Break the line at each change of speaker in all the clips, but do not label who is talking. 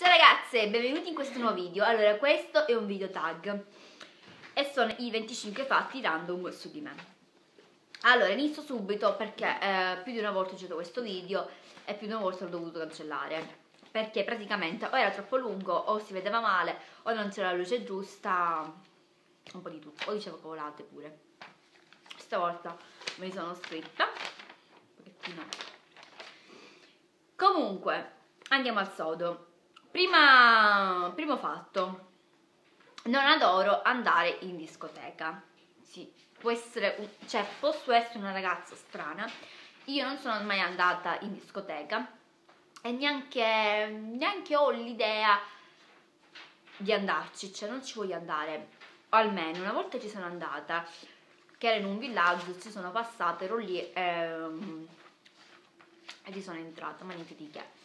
Ciao ragazze, benvenuti in questo nuovo video. Allora, questo è un video tag e sono i 25 fatti random su di me. Allora, inizio subito perché eh, più di una volta ho girato questo video e più di una volta l'ho dovuto cancellare. Perché praticamente o era troppo lungo, o si vedeva male, o non c'era la luce giusta, un po' di tutto, o dicevo cavolate pure. Stavolta me li sono scritta, un pochettino. Comunque, andiamo al sodo. Prima, primo fatto, non adoro andare in discoteca. Sì, può essere, cioè, posso essere una ragazza strana. Io non sono mai andata in discoteca e neanche, neanche ho l'idea di andarci, cioè non ci voglio andare. O almeno una volta ci sono andata, che era in un villaggio, ci sono passata, ero lì ehm, e ci sono entrata, ma niente di che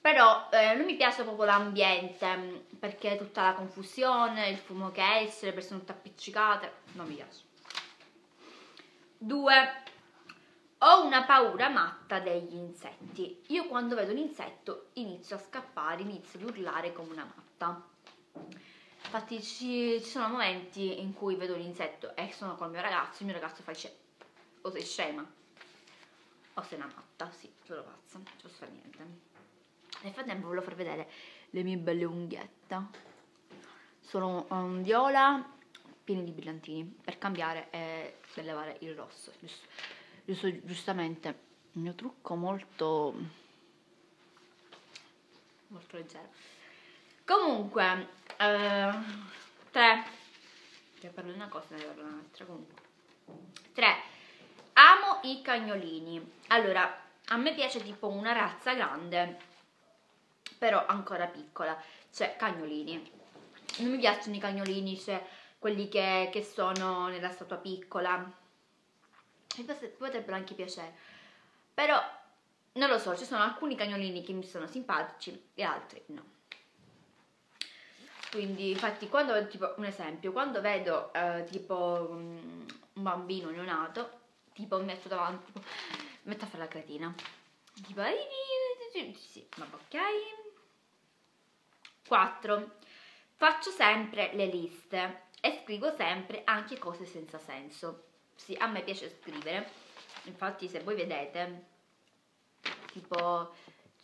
però eh, non mi piace proprio l'ambiente perché tutta la confusione, il fumo che esce, le persone tutte appiccicate, non mi piace. Due, ho una paura matta degli insetti. Io quando vedo un insetto inizio a scappare, inizio ad urlare come una matta. Infatti ci, ci sono momenti in cui vedo un insetto e sono col mio ragazzo, il mio ragazzo fa o sei scema o sei una matta, sì, sono pazza, non fare niente. Nel frattempo volevo far vedere le mie belle unghiette. Sono um, viola piene di brillantini per cambiare e per levare il rosso. Giusto, giusto, giustamente il mio trucco molto molto leggero. Comunque, eh, tre. Cioè parlo di una cosa, ne parlo di un'altra. Comunque, tre. Amo i cagnolini. Allora, a me piace tipo una razza grande però ancora piccola, cioè cagnolini. Non mi piacciono i cagnolini, cioè quelli che, che sono nella statua piccola. Mi potrebbero anche piacere, però non lo so, ci sono alcuni cagnolini che mi sono simpatici e altri no. Quindi, infatti, quando tipo un esempio, quando vedo eh, tipo un bambino neonato, tipo metto davanti, tipo, metto a fare la cretina. Tipo, sì, ma ok, 4. Faccio sempre le liste e scrivo sempre anche cose senza senso. Sì, a me piace scrivere. Infatti, se voi vedete, tipo,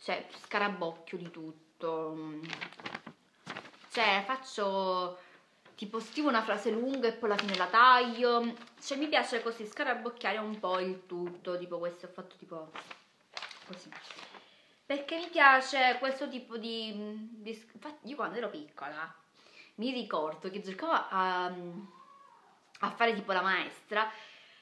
cioè, scarabocchio di tutto. Cioè, faccio tipo scrivo una frase lunga e poi alla fine la taglio. Cioè, mi piace così scarabocchiare un po' il tutto. Tipo, questo ho fatto tipo così perché mi piace questo tipo di, di infatti io quando ero piccola mi ricordo che cercavo a, a fare tipo la maestra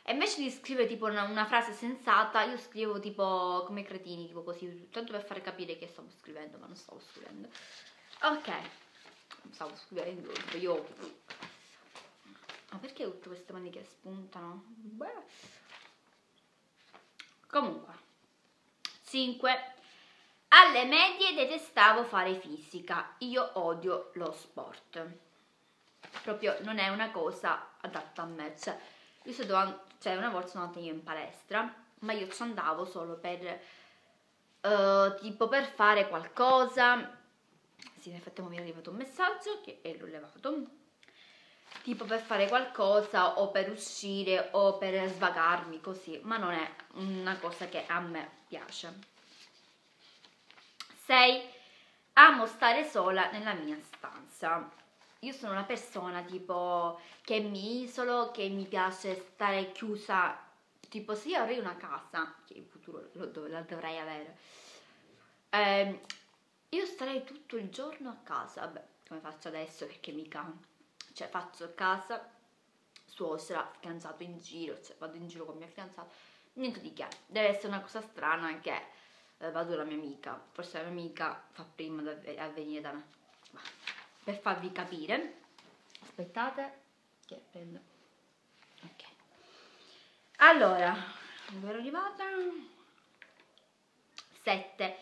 e invece di scrivere tipo una, una, frase sensata io scrivevo tipo come cretini tipo così tanto per fare capire che stavo scrivendo ma non stavo scrivendo. Ok stavo scrivendo io ma perché tutte queste mani che spuntano? Beh. comunque 5 alle medie detestavo fare fisica, io odio lo sport. Proprio non è una cosa adatta a me. Cioè, io so dove, cioè una volta sono andata io in palestra, ma io ci andavo solo per uh, tipo per fare qualcosa. Sì, nel frattempo mi è arrivato un messaggio che l'ho levato. Tipo per fare qualcosa o per uscire o per svagarmi così, ma non è una cosa che a me piace. 6. Amo stare sola nella mia stanza. Io sono una persona tipo che mi isolo, che mi piace stare chiusa. Tipo se io avrei una casa, che in futuro lo, la dovrei avere, eh, io starei tutto il giorno a casa. Vabbè, come faccio adesso perché mica... Cioè faccio casa, suocera, fidanzato in giro, cioè vado in giro con mio fidanzato. Niente di che. Deve essere una cosa strana anche eh, vado dalla mia amica, forse la mia amica fa prima a venire da me. Per farvi capire, aspettate che prendo. Ok. Allora, dove ero arrivata? 7.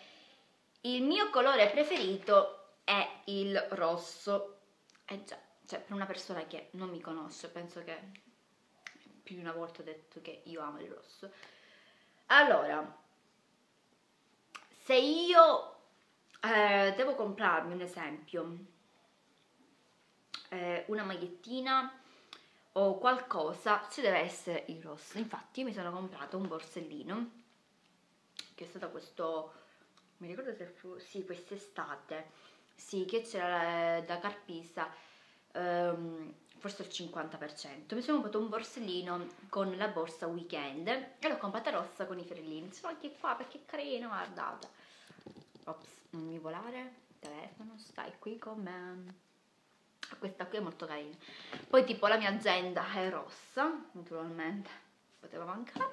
Il mio colore preferito è il rosso. Eh già, cioè per una persona che non mi conosce, penso che più di una volta ho detto che io amo il rosso. Allora, se io eh, devo comprarmi un esempio, eh, una magliettina o qualcosa, ci deve essere il rosso. Infatti mi sono comprato un borsellino, che è stato questo, mi ricordo se fu, sì, quest'estate, sì, che c'era da Carpisa, forse il 50%. Mi sono comprato un borsellino con la borsa weekend e l'ho comprata rossa con i fiorellini. Sono anche qua perché è carino, guardate. Ops, non mi volare, telefono, stai qui con me. Questa qui è molto carina. Poi tipo la mia agenda è rossa, naturalmente, poteva mancare.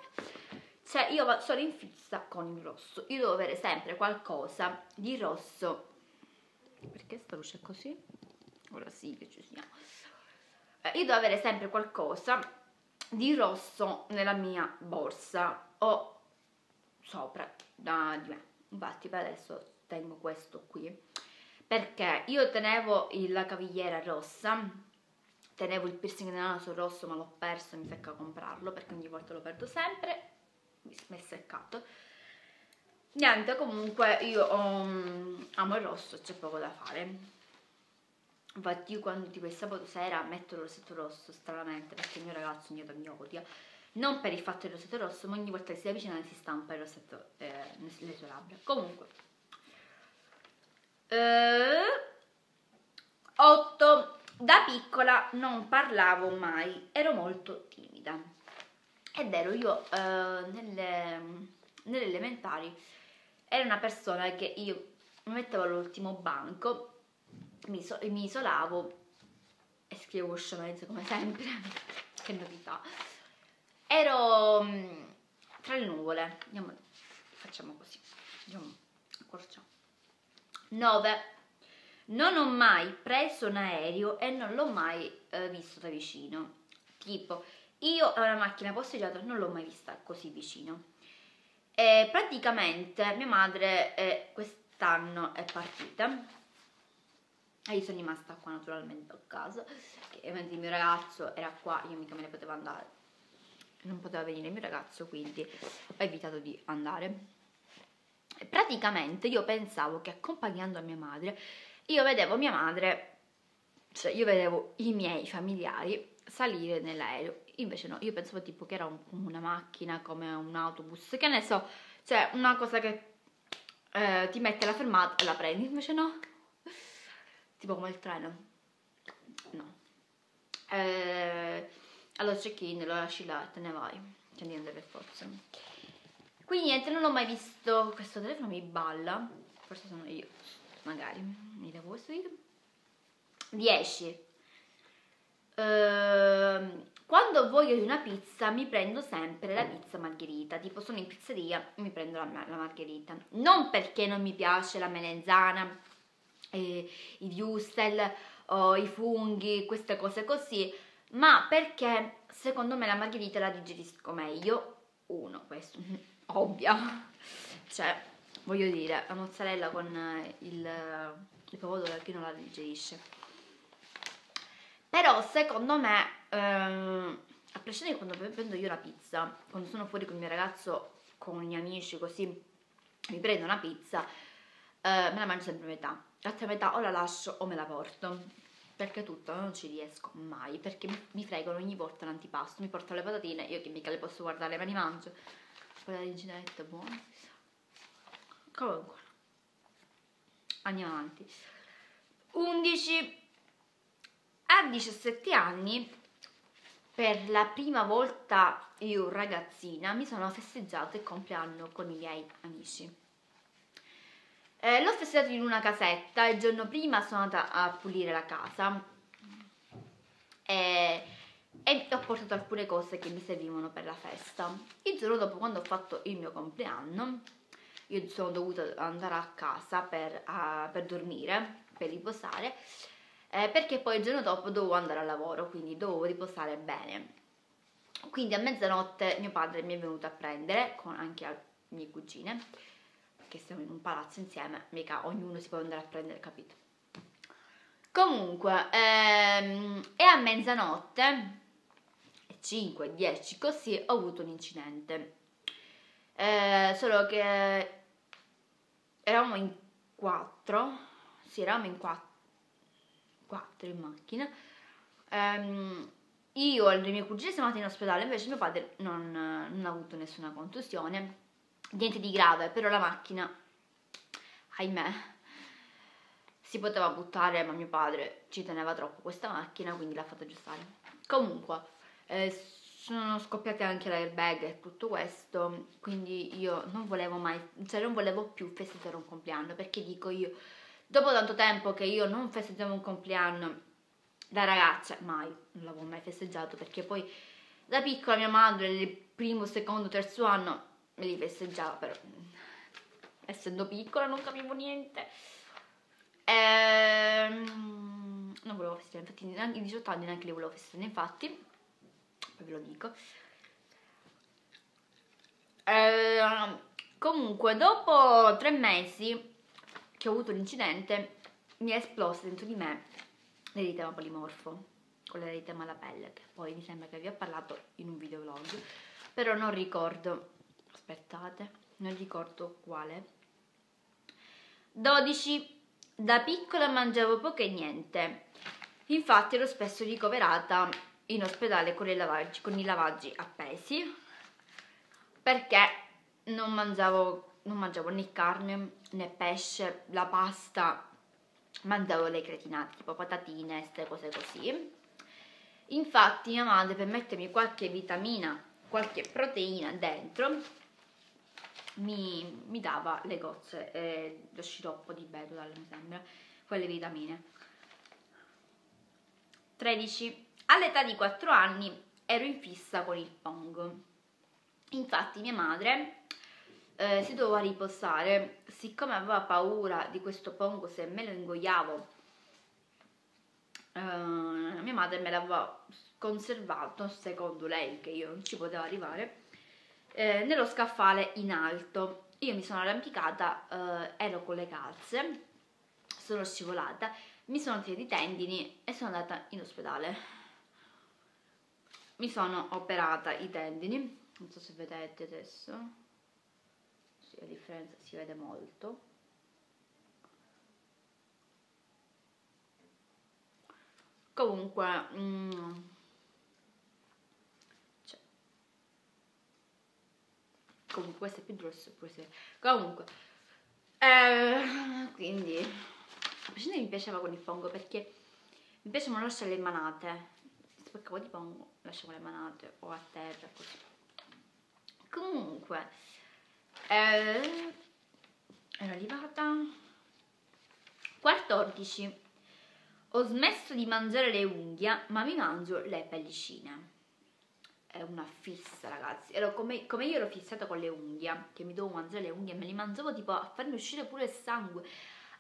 Cioè io sono in fissa con il rosso. Io devo avere sempre qualcosa di rosso. Perché sta luce così? Ora sì che ci siamo eh, io devo avere sempre qualcosa di rosso nella mia borsa o sopra da di me. Infatti per adesso tengo questo qui perché io tenevo la cavigliera rossa, tenevo il piercing nel naso rosso ma l'ho perso mi secca comprarlo perché ogni volta lo perdo sempre, mi è seccato. Niente, comunque io um, amo il rosso, c'è poco da fare. Infatti io quando tipo il sabato sera metto il rossetto rosso stranamente perché il mio ragazzo ogni volta mi odia. Non per il fatto del rossetto rosso, ma ogni volta che si avvicina si stampa il rossetto eh, nelle sue labbra. Comunque. 8. Eh, da piccola non parlavo mai, ero molto timida. Ed ero io eh, nelle, nelle elementari, ero una persona che io mi mettevo all'ultimo banco mi, so, mi isolavo e scrivevo scemenze come sempre, che novità. Ero mh, mm, tra le nuvole, andiamo, facciamo così, andiamo, accorciamo. 9. Non ho mai preso un aereo e non l'ho mai eh, visto da vicino. Tipo, io una macchina posteggiata non l'ho mai vista così vicino. E praticamente mia madre eh, quest'anno è partita e io sono rimasta qua naturalmente a casa, che il mio ragazzo era qua, io mica me ne potevo andare. Non poteva venire il mio ragazzo, quindi ho evitato di andare. Praticamente io pensavo che accompagnando mia madre, io vedevo mia madre, cioè io vedevo i miei familiari salire nell'aereo. Invece no, io pensavo tipo che era un, una macchina, come un autobus, che ne so, cioè una cosa che eh, ti mette alla fermata e la prendi, invece no tipo come il treno. No. Eh, allora check-in, lo lasci là, te ne vai. C'è niente per forza. Quindi niente, non ho mai visto questo telefono, mi balla. Forse sono io, magari. Mi devo questo video. 10. Uh, quando voglio una pizza mi prendo sempre la pizza margherita, tipo sono in pizzeria e mi prendo la, la margherita. Non perché non mi piace la melenzana, eh, i wurstel o i funghi, queste cose così, ma perché secondo me la margherita la digerisco meglio. Uno, questo, ovvia. Cioè, voglio dire, la mozzarella con il, il pomodoro chi non la digerisce. Però secondo me, ehm, a prescindere quando prendo io la pizza, quando sono fuori con il mio ragazzo, con i miei amici, così mi prendo una pizza, eh, me la mangio sempre a metà l'altra metà o la lascio o me la porto. Perché tutto non ci riesco mai perché mi fregano ogni volta l'antipasto mi porto le patatine io che mica le posso guardare ma li mangio. Poi la reginetta buona comunque andiamo avanti. 11 a 17 anni per la prima volta io ragazzina mi sono festeggiato il compleanno con i miei amici eh, l'ho festeggiato in una casetta, il giorno prima sono andata a pulire la casa e, e ho portato alcune cose che mi servivano per la festa. Il giorno dopo, quando ho fatto il mio compleanno, io sono dovuta andare a casa per, uh, per dormire, per riposare, eh, perché poi il giorno dopo dovevo andare al lavoro, quindi dovevo riposare bene. Quindi a mezzanotte mio padre mi è venuto a prendere, con anche le mie cugine, che siamo in un palazzo insieme, mica ognuno si può andare a prendere, capito? Comunque, ehm, e a mezzanotte, 5, 10, così, ho avuto un incidente. Eh, solo che eravamo in quattro, sì eravamo in quattro, quattro in macchina, ehm, io e le mie cugine siamo andate in ospedale, invece mio padre non, non ha avuto nessuna contusione, niente di grave, però la macchina, ahimè, si poteva buttare, ma mio padre ci teneva troppo questa macchina, quindi l'ha fatta aggiustare. Comunque, eh, sono scoppiate anche l'airbag e tutto questo, quindi io non volevo mai, cioè non volevo più festeggiare un compleanno, perché dico io, dopo tanto tempo che io non festeggiavo un compleanno da ragazza, mai, non l'avevo mai festeggiato, perché poi da piccola mia madre, nel primo, secondo, terzo anno, me li festeggiava, però essendo piccola non capivo niente. Ehm, non volevo festeggiare, infatti neanche i 18 anni neanche li volevo festeggiare, infatti poi ve lo dico. Eh, comunque, dopo tre mesi che ho avuto l'incidente, mi è esploso dentro di me l'eritema polimorfo, con l'eritema alla pelle, che poi mi sembra che vi ho parlato in un videoblog, però non ricordo, aspettate, non ricordo quale. 12. Da piccola mangiavo poco e niente, infatti ero spesso ricoverata in ospedale con lavaggi, con i lavaggi appesi perché non mangiavo, non mangiavo né carne né pesce, la pasta, mangiavo le cretinate tipo patatine, queste cose così. Infatti mia madre per mettermi qualche vitamina, qualche proteina dentro mi, mi dava le gocce, eh, lo sciroppo di bedolal mi sembra, quelle vitamine. 13 All'età di 4 anni ero in fissa con il Pong. Infatti mia madre eh, si doveva riposare, siccome aveva paura di questo Pongo se me lo ingoiavo, eh, mia madre me l'aveva conservato, secondo lei che io non ci potevo arrivare, eh, nello scaffale in alto. Io mi sono arrampicata, eh, ero con le calze, sono scivolata, mi sono tirati i tendini e sono andata in ospedale. Mi sono operata i tendini non so se vedete adesso. Sì, la differenza si vede molto. Comunque mm, comunque questo è più grosso è... comunque eh, quindi a prescindere mi piaceva con il fungo perché mi piacevano lasciare le manate poi ti pongo, lasciamo le manate o a terra così. Comunque, eh, ero arrivata 14. Ho smesso di mangiare le unghie, ma mi mangio le pellicine. È una fissa, ragazzi. Ero come, come io ero fissata con le unghie, che mi dovevo mangiare le unghie, me le mangiavo tipo a farmi uscire pure il sangue.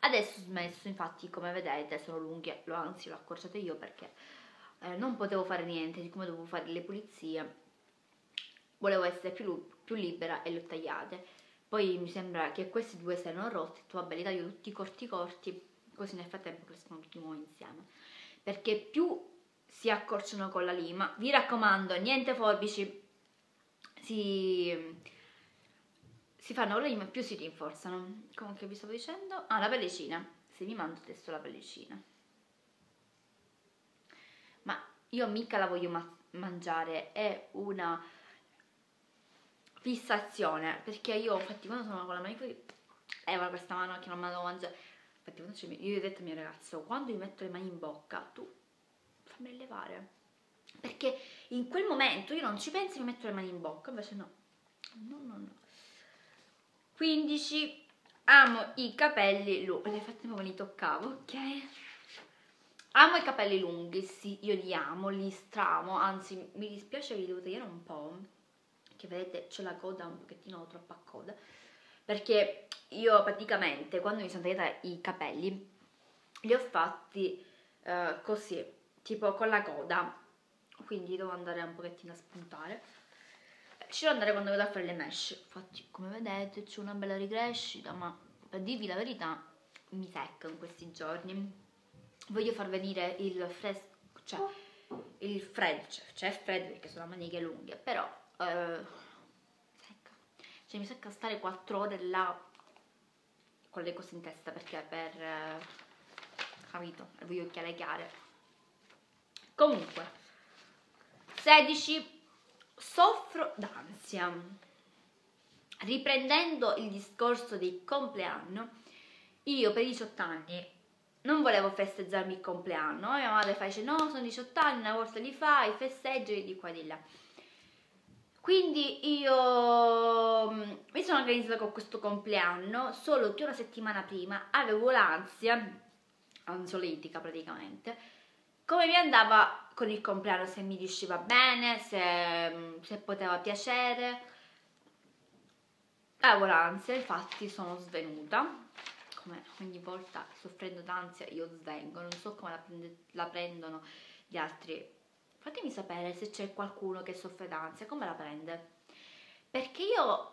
Adesso ho smesso, infatti, come vedete, sono lunghe, lo anzi l'ho accorciate io perché eh, non potevo fare niente, siccome dovevo fare le pulizie, volevo essere più, più libera e le ho tagliate. Poi mi sembra che questi due siano rotti, tu vabbè li taglio tutti corti corti, così nel frattempo crescono tutti nuovi insieme. Perché più si accorciano con la lima, vi raccomando, niente forbici, si, si fanno con la lima più si rinforzano. Comunque vi stavo dicendo, ah la pellicina, se mi mangio adesso la pellicina. Io mica la voglio ma- mangiare, è una fissazione, perché io infatti quando sono con la mano qui, eh ma questa mano che non me la devo mangiare, infatti quando io ho detto al mio ragazzo, quando io metto le mani in bocca, tu fammi levare, perché in quel momento io non ci penso di mettere le mani in bocca, invece no, no, no, no. 15. Amo i capelli lunghi, nel frattempo me li toccavo, ok? Amo i capelli lunghi, sì, io li amo, li stramo, anzi mi dispiace che li devo tagliare un po', che vedete c'è la coda un pochettino troppa coda, perché io praticamente quando mi sono tagliata i capelli li ho fatti uh, così, tipo con la coda, quindi devo andare un pochettino a spuntare. Ci devo andare quando vado a fare le mesh, infatti come vedete c'è una bella ricrescita, ma per dirvi la verità mi secca in questi giorni voglio far venire il fresco, cioè il fred, cioè, cioè fred perché sono maniche lunghe, però eh, secca. Cioè mi secca stare 4 ore là con le cose in testa perché per... Eh, capito? Avevo gli chiare. Comunque, 16. Soffro d'ansia. Riprendendo il discorso del compleanno, io per i 18 anni non volevo festeggiarmi il compleanno. Mia madre dice: No, sono 18 anni, una volta li fai, festeggi di qua e di là. Quindi io mm, mi sono organizzata con questo compleanno, solo che una settimana prima avevo l'ansia, ansioletica praticamente, come mi andava con il compleanno, se mi riusciva bene, se, se poteva piacere. Avevo l'ansia, infatti sono svenuta, come ogni volta soffrendo d'ansia io svengo, non so come la, prende, la prendono gli altri Fatemi sapere se c'è qualcuno che soffre d'ansia, come la prende? Perché io,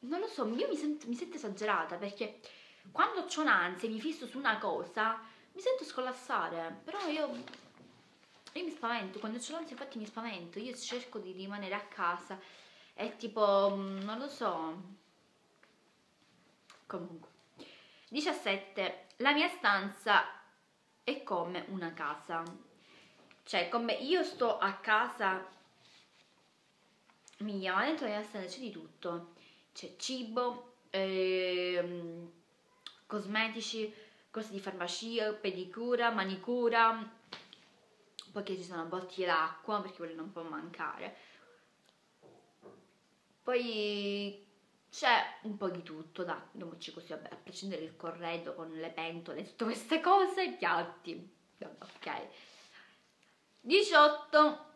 non lo so, io mi sento, mi sento esagerata perché quando ho un'ansia e mi fisso su una cosa, mi sento scollassare, però io, io mi spavento, quando ho l'ansia infatti mi spavento, io cerco di rimanere a casa e tipo, mm, non lo so, comunque. 17. La mia stanza è come una casa cioè, come io sto a casa mia, ma dentro la mia stanza c'è di tutto. C'è cibo, ehm, cosmetici, cose di farmacia, pedicura, manicura, poi ci sono bottiglie d'acqua perché quelle non può mancare. Poi c'è un po' di tutto, da, andiamoci così, vabbè, a prescindere il corredo con le pentole, tutte queste cose, piatti. ok. 18.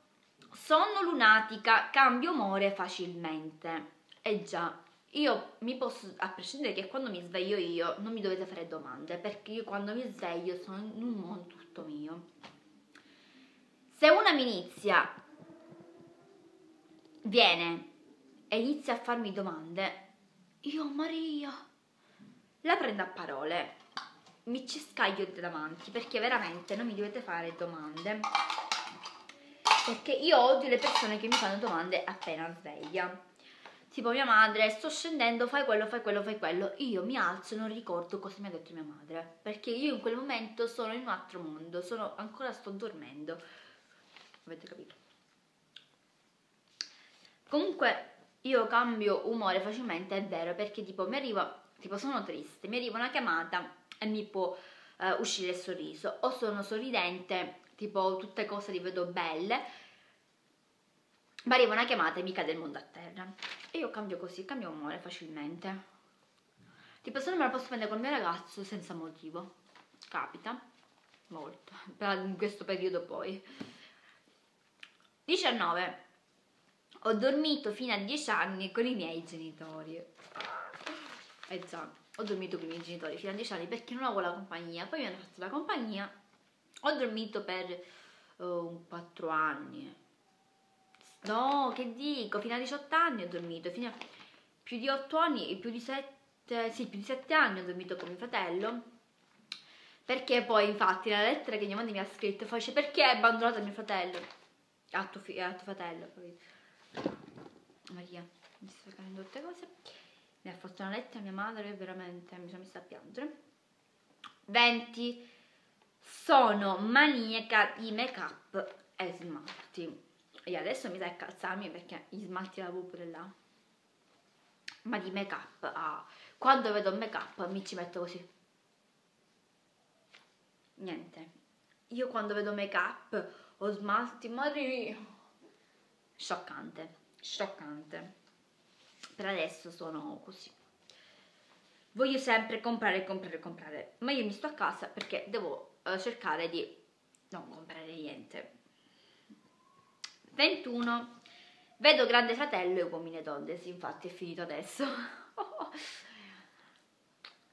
Sono lunatica, cambio umore facilmente. E già, io mi posso, a prescindere che quando mi sveglio io, non mi dovete fare domande, perché io quando mi sveglio sono in un mondo tutto mio. Se una mi inizia, viene e inizia a farmi domande, io Maria, la prendo a parole, mi ci scaglio davanti, perché veramente non mi dovete fare domande perché io odio le persone che mi fanno domande appena sveglia. Tipo mia madre, sto scendendo, fai quello, fai quello, fai quello. Io mi alzo e non ricordo cosa mi ha detto mia madre. Perché io in quel momento sono in un altro mondo, sono, ancora sto dormendo. Avete capito? Comunque io cambio umore facilmente, è vero, perché tipo mi arriva, tipo sono triste, mi arriva una chiamata e mi può uh, uscire il sorriso. O sono sorridente tipo tutte cose li vedo belle, ma arriva una chiamata e mi cade il mondo a terra. E io cambio così, cambio umore facilmente. Tipo se non me la posso prendere col mio ragazzo senza motivo. Capita, molto, in questo periodo poi. 19. Ho dormito fino a 10 anni con i miei genitori. Eh già, ho dormito con i miei genitori fino a 10 anni perché non avevo la compagnia. Poi mi hanno fatto la compagnia ho dormito per uh, 4 anni. No, che dico, fino a 18 anni ho dormito, fino a più di 8 anni, più di 7, sì, più di 7 anni ho dormito con mio fratello. Perché poi, infatti, nella lettera che mia madre mi ha scritto, face perché hai abbandonato mio fratello? A tuo, a tuo fratello, poi. Maria, mi sto facendo tutte cose. Mi ha fatto una lettera mia madre, veramente mi sono messa a piangere. 20 sono maniaca di make up e smalti e adesso mi sa calzarmi perché gli smalti l'avevo pure là. Ma di make up ah, quando vedo make up mi ci metto così. Niente. Io quando vedo make up o smalti Maria scioccante scioccante. Per adesso sono così. Voglio sempre comprare comprare comprare. Ma io mi sto a casa perché devo uh, cercare di non comprare niente 21 vedo grande fratello e uomini e donne. Sì infatti è finito adesso.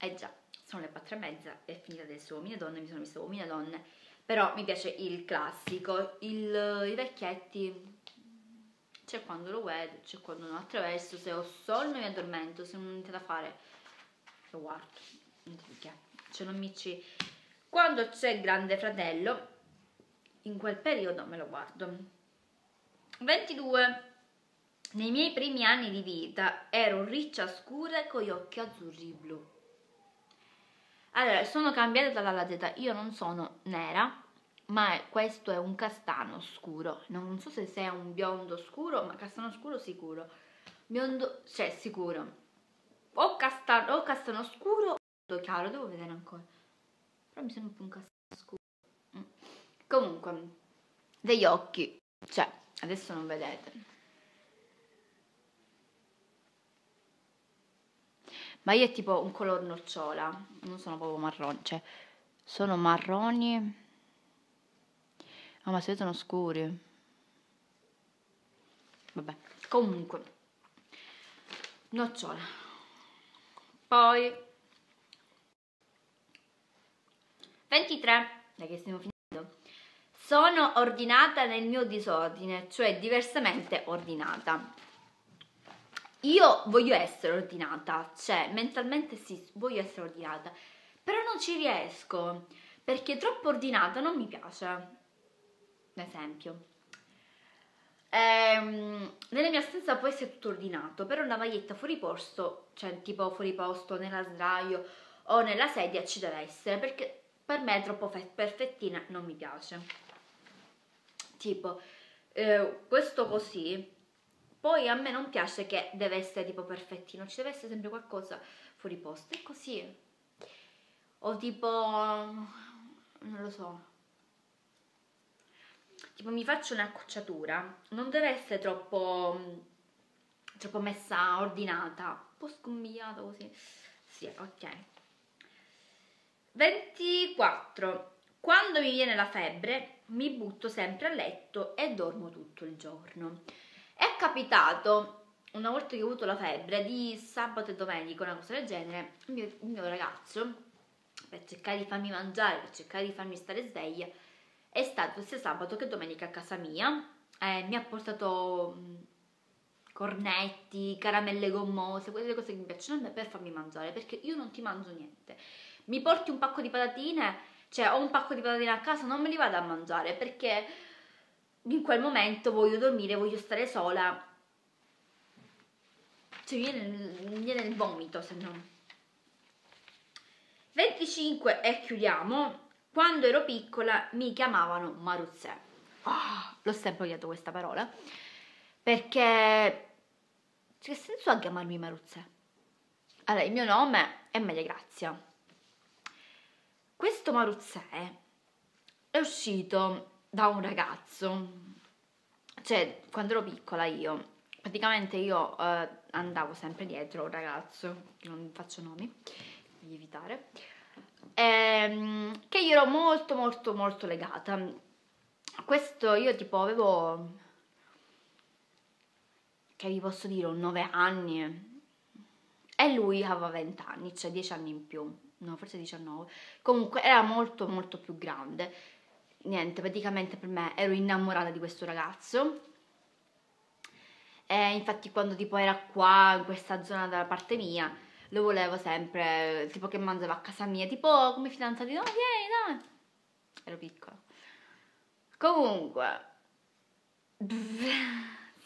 Eh già sono le 4 e mezza è finita adesso. Uomini e donne mi sono messa uomini e donne. Però mi piace il classico il, i vecchietti. C'è quando lo vedo c'è quando non. Attraverso se ho sonno mi addormento se non ho niente da fare lo guardo. Niente cioè non mi ci. Quando c'è Grande Fratello, in quel periodo me lo guardo. 22. Nei miei primi anni di vita ero riccia scura con gli occhi azzurri blu. Allora, sono cambiata dalla lateta, io non sono nera, ma questo è un castano scuro. Non so se sia un biondo scuro, ma castano scuro sicuro. Biondo, cioè sicuro. O castano, o castano scuro o chiaro, devo vedere ancora. Però mi sembra un po' un castano scuro. Mm. Comunque, degli occhi, cioè, adesso non vedete. Ma io è tipo un color nocciola, non sono proprio marroni, cioè sono marroni Ah, ma se sono scuri. Vabbè, comunque. Nocciola. Poi 23, dai che stiamo finendo. Sono ordinata nel mio disordine, cioè diversamente ordinata. Io voglio essere ordinata, cioè mentalmente sì, voglio essere ordinata, però non ci riesco perché troppo ordinata non mi piace esempio. Ehm, nella mia stanza può essere tutto ordinato, però una maglietta fuori posto, cioè tipo fuori posto nella sdraio o nella sedia ci deve essere, perché per me è troppo perfettina, non mi piace. Tipo, eh, questo così, poi a me non piace che deve essere tipo perfettino, ci deve essere sempre qualcosa fuori posto, è così. O tipo, non lo so, tipo mi faccio un'accucciatura, non deve essere troppo, troppo messa ordinata, un po' scombigliata così. Sì, ok. 24. Quando mi viene la febbre mi butto sempre a letto e dormo tutto il giorno. È capitato una volta che ho avuto la febbre di sabato e domenica, una cosa del genere, il mio, il mio ragazzo, per cercare di farmi mangiare, per cercare di farmi stare sveglia, è stato sia sabato che domenica a casa mia. Eh, mi ha portato mh, cornetti, caramelle gommose, quelle cose che mi piacciono a me per farmi mangiare, perché io non ti mangio niente. Mi porti un pacco di patatine, cioè ho un pacco di patatine a casa, non me li vado a mangiare perché in quel momento voglio dormire, voglio stare sola. Cioè viene, viene il vomito se no. 25 e chiudiamo. Quando ero piccola mi chiamavano Maruzzè. Oh, l'ho sempre odiato questa parola. Perché che senso ha chiamarmi Maruzzè? Allora, il mio nome è Maria Grazia. Questo Maruzzè è uscito da un ragazzo. Cioè, quando ero piccola io, praticamente io eh, andavo sempre dietro un ragazzo, non faccio nomi, devi evitare ehm, che io ero molto molto molto legata. Questo io tipo avevo, che vi posso dire, un 9 anni e lui aveva 20 anni, cioè 10 anni in più, no forse 19, comunque era molto molto più grande. Niente, praticamente per me ero innamorata di questo ragazzo. E infatti quando tipo era qua in questa zona dalla parte mia, lo volevo sempre, tipo che mangiava a casa mia, tipo come fidanzati, no, vieni, dai. Ero piccola. Comunque,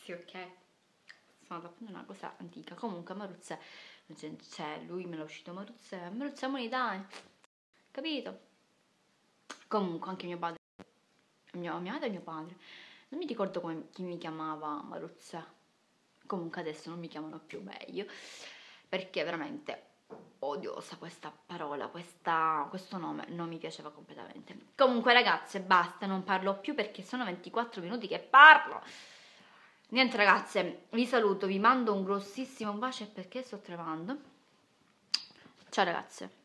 sì, ok. Sono andata a una cosa antica. Comunque, Maruzza, cioè, lui me l'ha uscito Maruzza, Maruzza, amore, dai. Capito? Comunque, anche mio padre, mio, mia madre e mio padre. Non mi ricordo come, chi mi chiamava Maruzza. Comunque adesso non mi chiamano più meglio perché veramente odiosa questa parola, questa, questo nome non mi piaceva completamente. Comunque ragazze, basta, non parlo più perché sono 24 minuti che parlo. Niente ragazze, vi saluto, vi mando un grossissimo bacio perché sto tremando. Ciao ragazze.